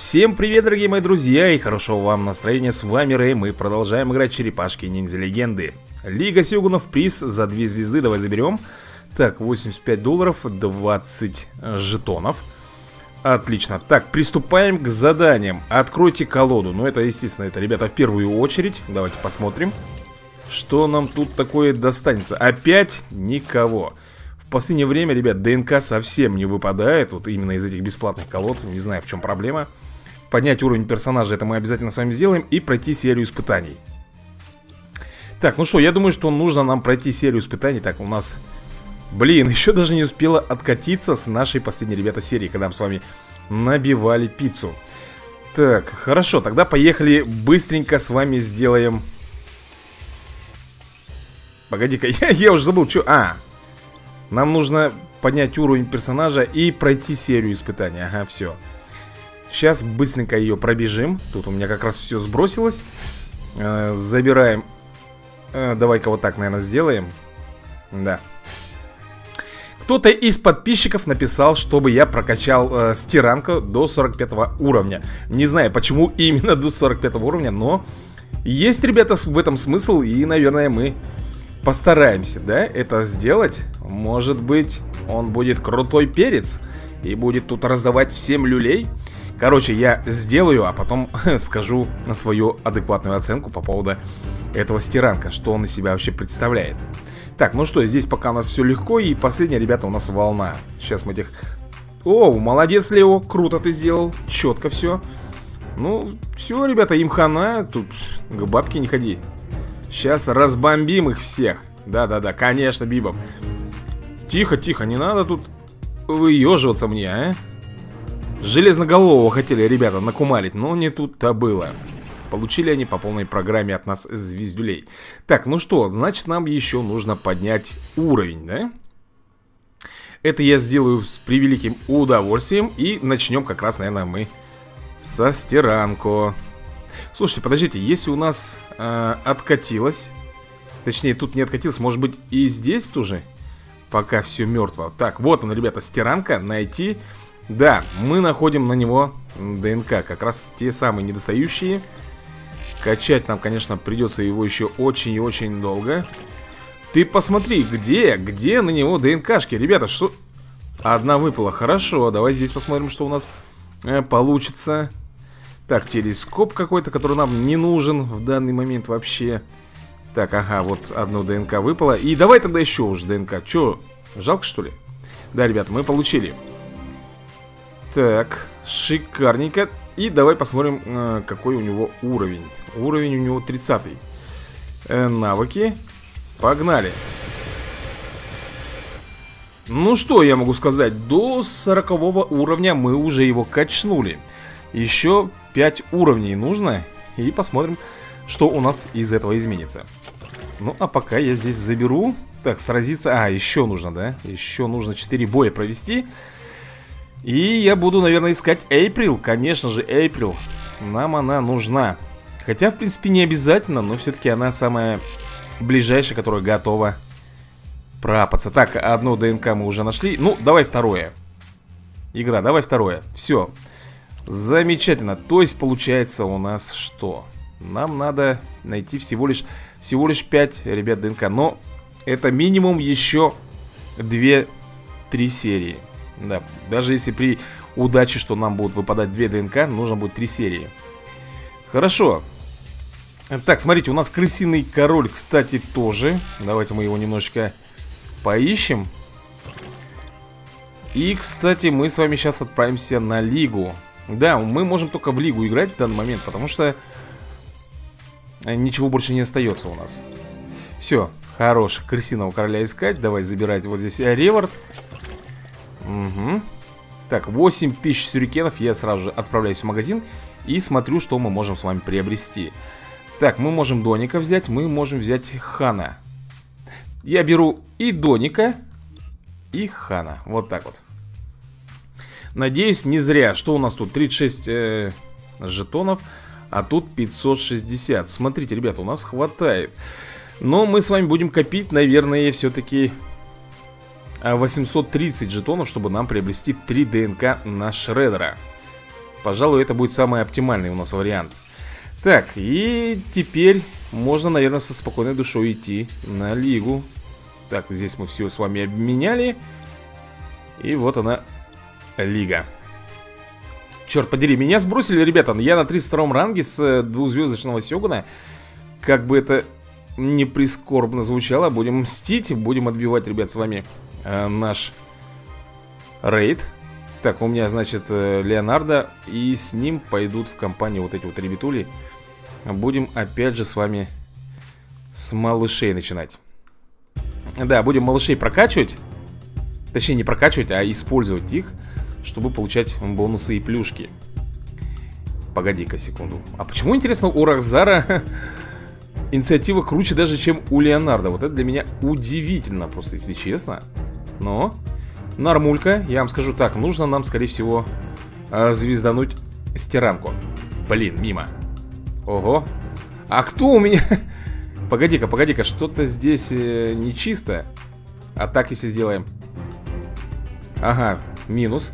Всем привет, дорогие мои друзья, и хорошего вам настроения, с вами Рэй, мы продолжаем играть Черепашки Ниндзя Легенды Лига Сёгунов, приз за две звезды, давай заберем. Так, 85 долларов, 20 жетонов. Отлично, так, приступаем к заданиям. Откройте колоду, ну это, естественно, это, ребята, в первую очередь. Давайте посмотрим Что нам тут такое достанется. Опять никого. В последнее время, ребят, ДНК совсем не выпадает. Вот именно из этих бесплатных колод. Не знаю, в чем проблема Поднять уровень персонажа, это мы обязательно с вами сделаем И пройти серию испытаний Так, ну что, я думаю, что нужно нам пройти серию испытаний Так, у нас... Блин, еще даже не успела откатиться с нашей последней, ребята, серии Когда мы с вами набивали пиццу Так, хорошо, тогда поехали Быстренько с вами сделаем Погоди-ка, я, я уже забыл, что... А, нам нужно поднять уровень персонажа и пройти серию испытаний. Ага, все. Сейчас быстренько ее пробежим. Тут у меня как раз все сбросилось. Э, забираем. Э, Давай-ка вот так, наверное, сделаем. Да. Кто-то из подписчиков написал, чтобы я прокачал э, стиранку до 45 уровня. Не знаю, почему именно до 45 уровня, но есть, ребята, в этом смысл. И, наверное, мы постараемся, да, это сделать. Может быть, он будет крутой перец и будет тут раздавать всем люлей. Короче, я сделаю, а потом скажу свою адекватную оценку по поводу этого стиранка, что он из себя вообще представляет. Так, ну что, здесь пока у нас все легко, и последняя, ребята, у нас волна. Сейчас мы этих... О, молодец, Лео, круто ты сделал, четко все. Ну, все, ребята, им хана, тут к бабке не ходи. Сейчас разбомбим их всех. Да-да-да, конечно, Бибоп. Тихо, тихо, не надо тут выеживаться мне, а? Железноголового хотели ребята накумарить, но не тут-то было. Получили они по полной программе от нас звездюлей. Так, ну что, значит нам еще нужно поднять уровень, да? Это я сделаю с превеликим удовольствием. И начнем как раз, наверное, мы со стиранку. Слушайте, подождите, если у нас э, откатилось Точнее, тут не откатилось, может быть и здесь тоже Пока все мертво Так, вот он, ребята, стиранка, найти Да, мы находим на него ДНК Как раз те самые недостающие Качать нам, конечно, придется его еще очень и очень долго Ты посмотри, где, где на него ДНКшки Ребята, что... Одна выпала, хорошо Давай здесь посмотрим, что у нас э, получится так, телескоп какой-то, который нам не нужен в данный момент вообще. Так, ага, вот одно ДНК выпало. И давай тогда еще уже ДНК. Че, жалко что ли? Да, ребята, мы получили. Так, шикарненько. И давай посмотрим, э, какой у него уровень. Уровень у него 30 -й. Э, навыки. Погнали. Ну что я могу сказать, до 40 уровня мы уже его качнули. Еще 5 уровней нужно. И посмотрим, что у нас из этого изменится. Ну, а пока я здесь заберу. Так, сразиться... А, еще нужно, да? Еще нужно 4 боя провести. И я буду, наверное, искать Эйприл. Конечно же, Эйприл. Нам она нужна. Хотя, в принципе, не обязательно, но все-таки она самая ближайшая, которая готова пропаться. Так, одно ДНК мы уже нашли. Ну, давай второе. Игра, давай второе. Все. Замечательно. То есть получается у нас что? Нам надо найти всего лишь всего лишь 5, ребят, ДНК. Но это минимум еще 2-3 серии. Да, даже если при удаче, что нам будут выпадать 2 ДНК, нужно будет 3 серии. Хорошо. Так, смотрите, у нас крысиный король, кстати, тоже. Давайте мы его немножечко поищем. И, кстати, мы с вами сейчас отправимся на лигу Да, мы можем только в лигу играть в данный момент Потому что ничего больше не остается у нас Все, хорош, крысиного короля искать Давай забирать вот здесь реворд Угу Так, 8000 сюрикенов Я сразу же отправляюсь в магазин И смотрю, что мы можем с вами приобрести Так, мы можем Доника взять Мы можем взять Хана Я беру и Доника и Хана. Вот так вот. Надеюсь, не зря. Что у нас тут? 36 э, жетонов, а тут 560. Смотрите, ребята, у нас хватает. Но мы с вами будем копить, наверное, все-таки 830 жетонов, чтобы нам приобрести 3 ДНК на Шредера. Пожалуй, это будет самый оптимальный у нас вариант. Так, и теперь можно, наверное, со спокойной душой идти на лигу. Так, здесь мы все с вами обменяли. И вот она, лига. Черт подери, меня сбросили, ребята. Я на 32 ранге с э, двухзвездочного Сёгуна. Как бы это не прискорбно звучало Будем мстить, будем отбивать, ребят, с вами э, Наш рейд. Так, у меня, значит, э, Леонардо И с ним пойдут в компанию вот эти вот ребятули. Будем опять же с вами С малышей начинать. Да, будем малышей прокачивать. Точнее, не прокачивать, а использовать их чтобы получать бонусы и плюшки. Погоди-ка секунду. А почему, интересно, у Рахзара инициатива круче даже, чем у Леонардо? Вот это для меня удивительно, просто, если честно Но, нормулька, я вам скажу так Нужно нам, скорее всего, а, звездануть стиранку. Блин, мимо. Ого. А кто у меня... Погоди-ка, погоди-ка, что-то здесь э, нечисто. А так, если сделаем. Ага, минус.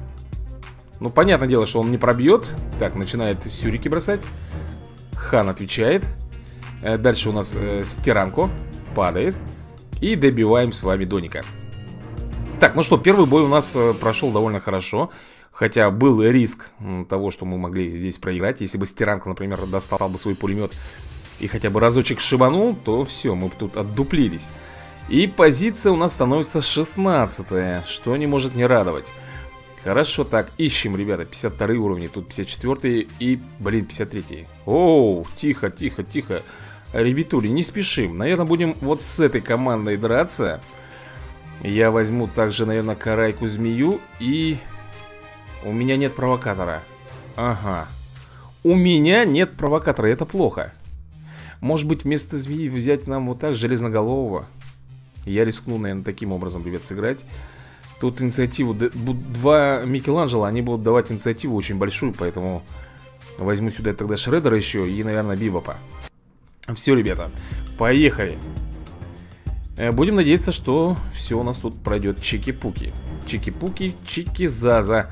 Ну, понятное дело, что он не пробьет. Так, начинает сюрики бросать. Хан отвечает. Э, Дальше у нас э, стиранко Падает. И добиваем с вами Доника Так, ну что, первый бой у нас э, прошел довольно хорошо Хотя был риск того, что мы могли здесь проиграть. Если бы Стиранко, например, достал бы свой пулемет И хотя бы разочек шибанул То все, мы бы тут отдуплились. И позиция у нас становится 16 Что не может не радовать. Хорошо, так, ищем, ребята, 52 уровни, тут 54 и, блин, 53 Оу, тихо, тихо, тихо. Ребятули, не спешим. Наверное, будем вот с этой командой драться Я возьму также, наверное, карайку-змею И... У меня нет провокатора. Ага. У меня нет провокатора, это плохо. Может быть, вместо змеи взять нам вот так железноголового? Я рискну, наверное, таким образом, ребят, сыграть. Тут инициативу... Два Микеланджело, они будут давать инициативу очень большую, поэтому... Возьму сюда тогда Шреддера еще и, наверное, Бибопа. Все, ребята, поехали. Э, будем надеяться, что все у нас тут пройдет чики-пуки. Чики-пуки, чики-заза.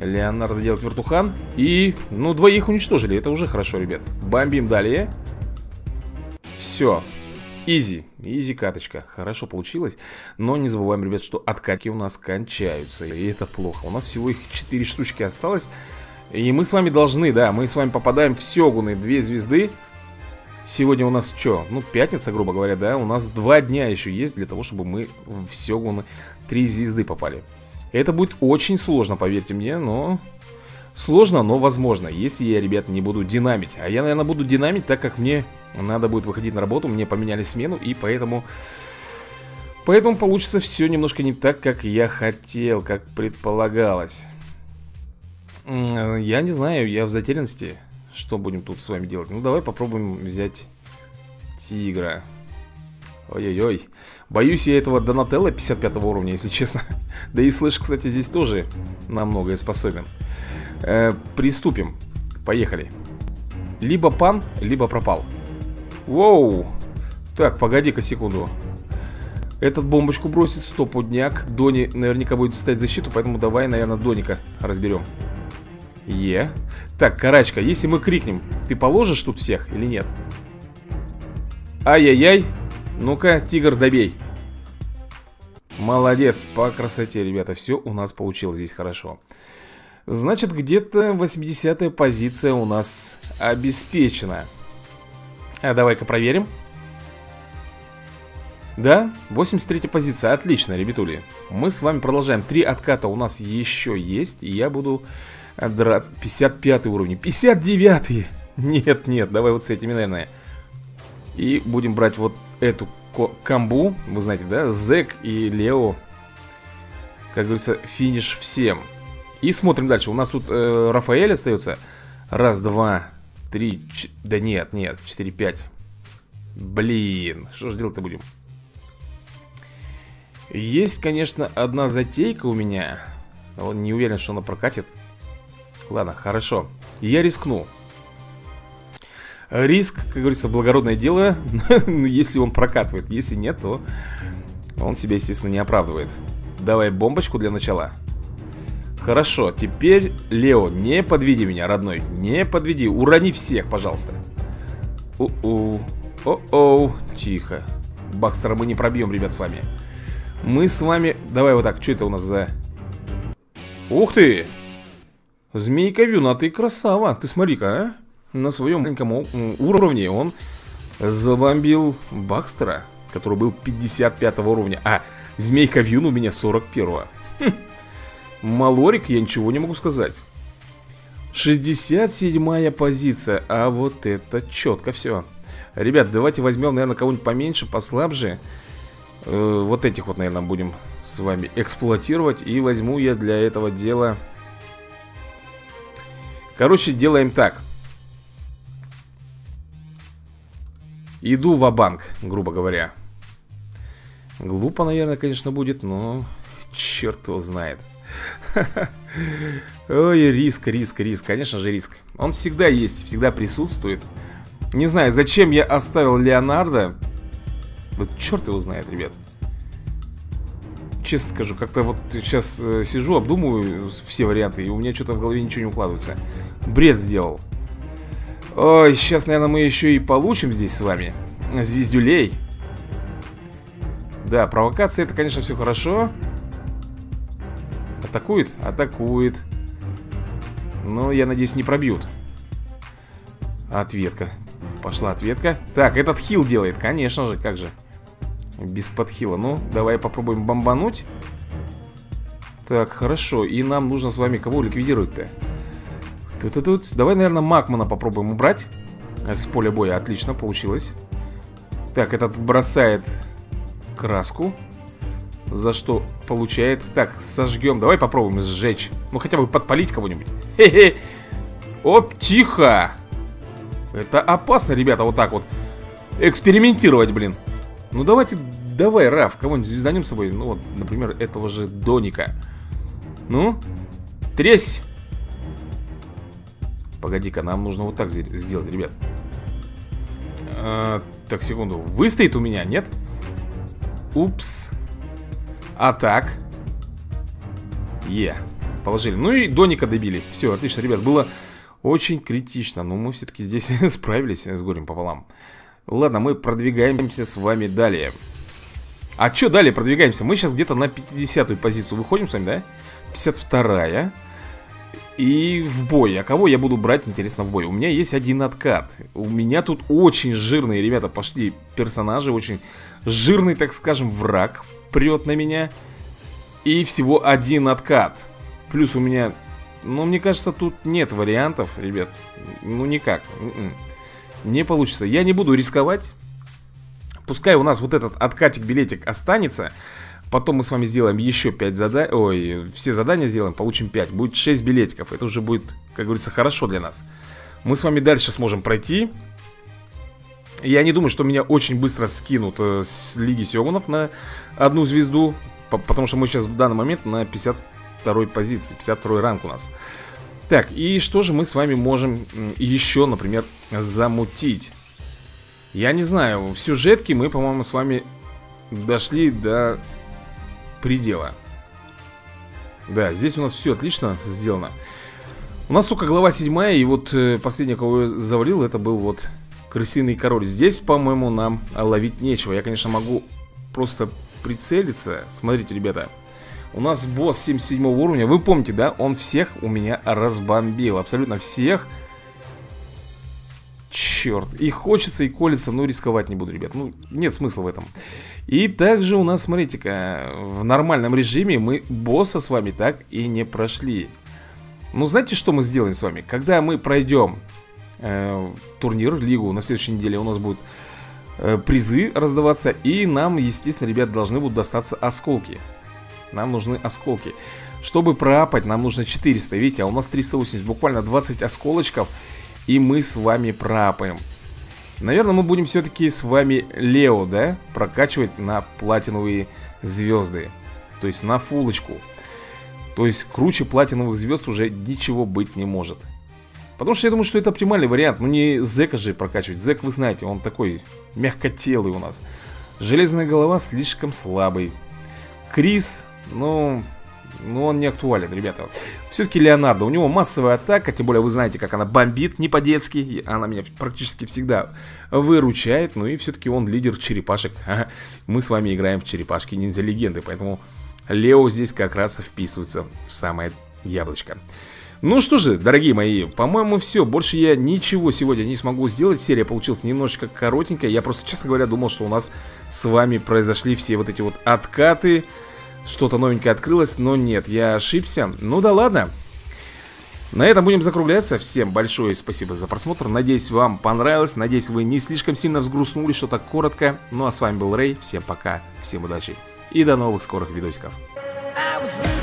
Леонардо делает вертухан. И, ну, двоих уничтожили. Это уже хорошо, ребят. Бомбим далее. Все. Изи, изи каточка Хорошо получилось Но не забываем, ребят, что откатки у нас кончаются И это плохо У нас всего их 4 штучки осталось И мы с вами должны, да Мы с вами попадаем в Сёгуны Две звезды Сегодня у нас что? Ну, пятница, грубо говоря, да У нас два дня еще есть для того, чтобы мы в Сёгуны Три звезды попали. Это будет очень сложно, поверьте мне Но Сложно, но возможно, если я, ребят, не буду динамить. А я, наверное, буду динамить, так как мне надо будет выходить на работу Мне поменяли смену, и поэтому... Поэтому получится все немножко не так, как я хотел, как предполагалось. Я не знаю, я в затерянности Что будем тут с вами делать? Ну, давай попробуем взять тигра. Ой-ой-ой. Боюсь я этого Донателла 55 уровня, если честно. Да и Слэш, кстати, здесь тоже на многое способен. Э, Приступим. Поехали. Либо пан, либо пропал. Воу! Так, погоди-ка секунду. Этот бомбочку бросит, стопудняк. Дони наверняка будет ставить защиту Поэтому давай, наверное, Доника разберем Е Так, Карачка, если мы крикнем Ты положишь тут всех или нет? Ай-яй-яй Ну-ка, тигр, добей Молодец, по красоте, ребята Все у нас получилось здесь хорошо Значит, где-то 80-я позиция у нас обеспечена. А давай-ка проверим. Да, 83-я позиция, отлично, ребятули Мы с вами продолжаем, три отката у нас еще есть И я буду драть 55 уровень 59 Нет, нет, давай вот с этими, наверное И будем брать вот эту камбу Вы знаете, да, Зек и Лео Как говорится, финиш всем и смотрим дальше. У нас тут э, Рафаэль остается. Раз, два, три, ч... Да нет, нет, четыре, пять. Блин, что же делать-то будем? Есть, конечно, одна затейка у меня. Не уверен, что она прокатит. Ладно, хорошо. Я рискну. Риск, как говорится, благородное дело, если он прокатывает. Если нет, то он себя, естественно, не оправдывает. Давай бомбочку для начала. Хорошо, теперь, Лео, не подведи меня, родной Не подведи, урони всех, пожалуйста У-у О-оу, тихо Бакстера мы не пробьем, ребят, с вами Мы с вами, давай вот так, что это у нас за... Ух ты! Змейка Вюна, ты красава. Ты смотри-ка, а. На своем маленьком уровне он забомбил Бакстера Который был 55 уровня. А, Змейка Вьюн у меня 41 -го. Хм. Малорик, я ничего не могу сказать. 67 позиция А вот это четко все Ребят, давайте возьмем, наверное, кого-нибудь поменьше, послабже. Э, Вот этих вот, наверное, будем с вами эксплуатировать. И возьму я для этого дела Короче, делаем так Иду в банк грубо говоря Глупо, наверное, конечно, будет, но черт его знает. Ой, риск, риск, риск, конечно же риск. Он всегда есть, всегда присутствует. Не знаю, зачем я оставил Леонардо. Вот черт его знает, ребят. Честно скажу, как-то вот сейчас э, сижу, обдумываю все варианты, и у меня что-то в голове ничего не укладывается. Бред сделал. Ой, сейчас, наверное, мы еще и получим здесь с вами звездюлей. Да, провокация это, конечно, все хорошо. Атакует? Атакует. Но, я надеюсь, не пробьют. Ответка. Пошла ответка. Так, этот хил делает, конечно же, как же. Без подхила. Ну, давай попробуем бомбануть. Так, хорошо. И нам нужно с вами кого ликвидировать-то? Тут-тут-тут. Давай, наверное, Макмана попробуем убрать. С поля боя. Отлично, получилось. Так, этот бросает краску За что получает Так, сожгем, давай попробуем сжечь Ну хотя бы подпалить кого-нибудь Хе-хе Оп, тихо Это опасно, ребята, вот так вот Экспериментировать, блин Ну давайте, давай, Раф, кого-нибудь звезданем с собой Ну вот, например, этого же Доника Ну, тресь Погоди-ка, нам нужно вот так сделать, ребят а, Так, секунду Выстоит у меня, нет? Упс. А так. Е. Положили. Ну и Доника добили. Все, отлично, ребят. Было очень критично. Но мы все-таки здесь справились с горем пополам. Ладно, мы продвигаемся с вами далее. А что далее продвигаемся? Мы сейчас где-то на 50-ю позицию выходим с вами, да? 52-я. И в бой. А кого я буду брать, интересно, в бой? У меня есть один откат. У меня тут очень жирные, ребята, пошли персонажи. Очень жирный, так скажем, враг прет на меня. И всего один откат. Плюс у меня... Ну, мне кажется, тут нет вариантов, ребят. Ну, никак. М-м. Не получится. Я не буду рисковать. Пускай у нас вот этот откатик-билетик останется. Потом мы с вами сделаем еще 5 заданий. Ой, все задания сделаем, получим 5. Будет 6 билетиков. Это уже будет, как говорится, хорошо для нас. Мы с вами дальше сможем пройти. Я не думаю, что меня очень быстро скинут э, с Лиги Сёгунов на одну звезду. Потому что мы сейчас в данный момент на 52 позиции. 52 ранг у нас. Так, и что же мы с вами можем еще, например, замутить? Я не знаю, в сюжетке мы, по-моему, с вами дошли до предела. Да, здесь у нас все отлично сделано. У нас только глава 7 И вот э, последний, кого я завалил Это был вот крысиный король Здесь, по-моему, нам ловить нечего. Я, конечно, могу просто прицелиться. Смотрите, ребята У нас босс 77 уровня. Вы помните, да? Он всех у меня разбомбил. Абсолютно всех. Черт, и хочется, и колется, но рисковать не буду, ребят. Ну, нет смысла в этом. И также у нас, смотрите-ка, в нормальном режиме мы босса с вами так и не прошли. Ну, знаете, что мы сделаем с вами? Когда мы пройдем э, турнир, лигу, на следующей неделе у нас будут э, призы раздаваться И нам, естественно, ребят, должны будут достаться осколки Нам нужны осколки. Чтобы проапать, нам нужно 400, видите, а у нас 380, буквально 20 осколочков и мы с вами пропаем Наверное, мы будем все-таки с вами Лео, да? Прокачивать на платиновые звезды То есть на фулочку. То есть круче платиновых звезд уже ничего быть не может. Потому что я думаю, что это оптимальный вариант. Ну не Зека же прокачивать. Зек, вы знаете, он такой мягкотелый у нас. Железная голова слишком слабый. Крис, ну, ну, он не актуален, ребята. Все-таки Леонардо, у него массовая атака, тем более вы знаете, как она бомбит не по-детски. Она меня практически всегда выручает. Ну и все-таки он лидер черепашек. Мы с вами играем в черепашки ниндзя-легенды, поэтому Лео здесь как раз вписывается в самое яблочко. Ну что же, дорогие мои, по-моему, все. Больше я ничего сегодня не смогу сделать. Серия получилась немножечко коротенькая. Я просто, честно говоря, думал, что у нас с вами произошли все вот эти вот откаты. Что-то новенькое открылось, но нет, я ошибся. Ну да ладно. На этом будем закругляться. Всем большое спасибо за просмотр. Надеюсь, вам понравилось. Надеюсь, вы не слишком сильно взгрустнули, что так коротко. Ну а с вами был Рэй. Всем пока, всем удачи и до новых скорых видосиков. I was